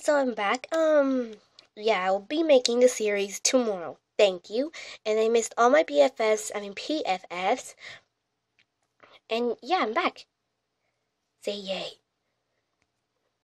so I'm back. Um, yeah, I will be making the series tomorrow. Thank you. And I missed all my BFFs, I mean PFFs. And yeah, I'm back. Say yay.